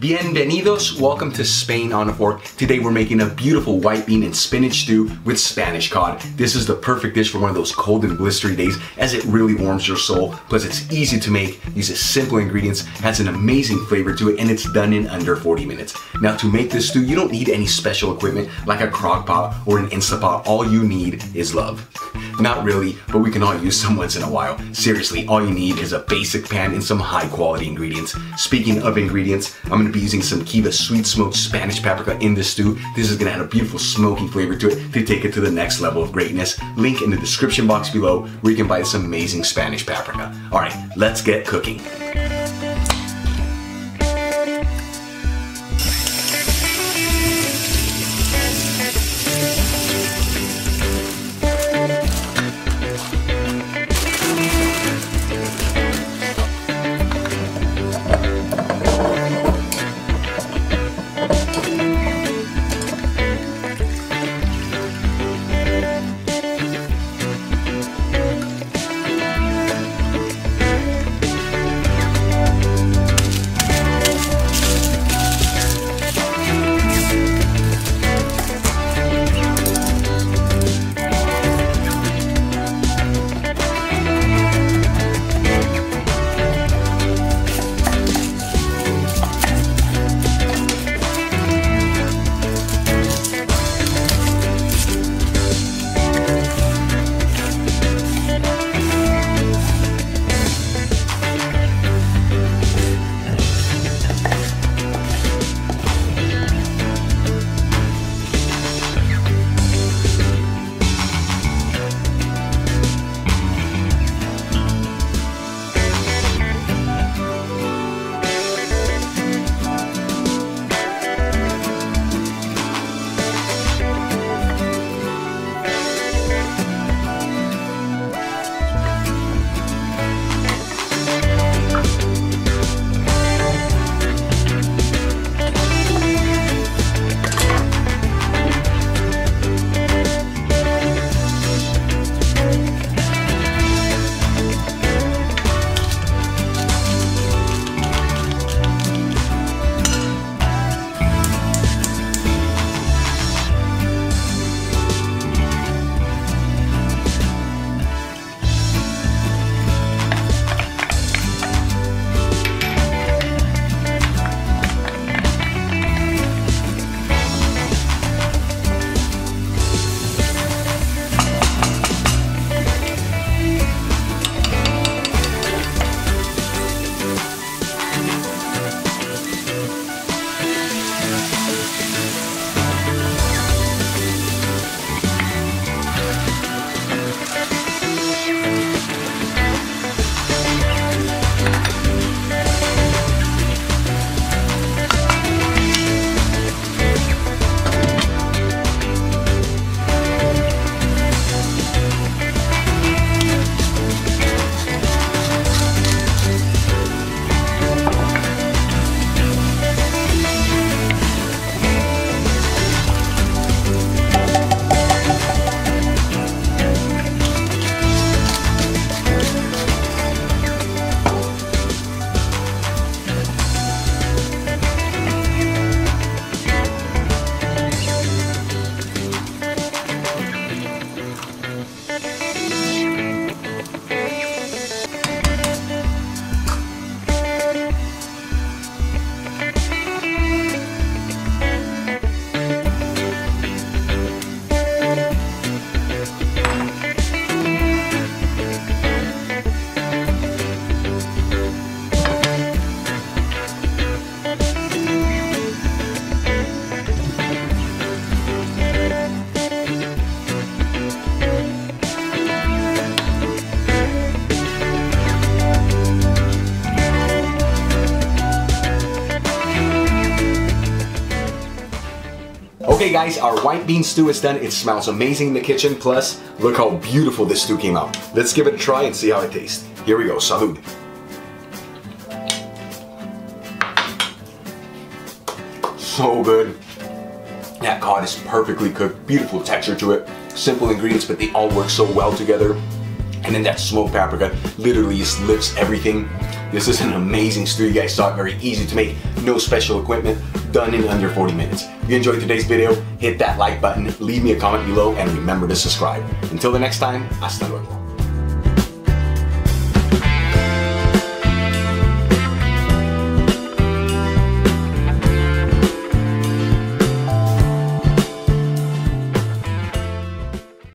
Bienvenidos, welcome to Spain on a Fork. Today we're making a beautiful white bean and spinach stew with Spanish cod. This is the perfect dish for one of those cold and blistery days as it really warms your soul. Plus it's easy to make, uses simple ingredients, has an amazing flavor to it, and it's done in under 40 minutes. Now to make this stew, you don't need any special equipment like a crock pot or an Instapot. All you need is love. Not really, but we can all use some once in a while. Seriously, all you need is a basic pan and some high quality ingredients. Speaking of ingredients, I'm gonna be using some Kiva sweet smoked Spanish paprika in this stew. This is gonna add a beautiful smoky flavor to it to take it to the next level of greatness. Link in the description box below where you can buy some amazing Spanish paprika. All right, let's get cooking. Okay guys, our white bean stew is done. It smells amazing in the kitchen. Plus, look how beautiful this stew came out. Let's give it a try and see how it tastes. Here we go, salud. So good. That cod is perfectly cooked, beautiful texture to it. Simple ingredients, but they all work so well together. And then that smoked paprika literally just lifts everything. This is an amazing stew. You guys saw it very easy to make, no special equipment, done in under 40 minutes. If you enjoyed today's video, hit that like button, leave me a comment below, and remember to subscribe. Until the next time, hasta luego.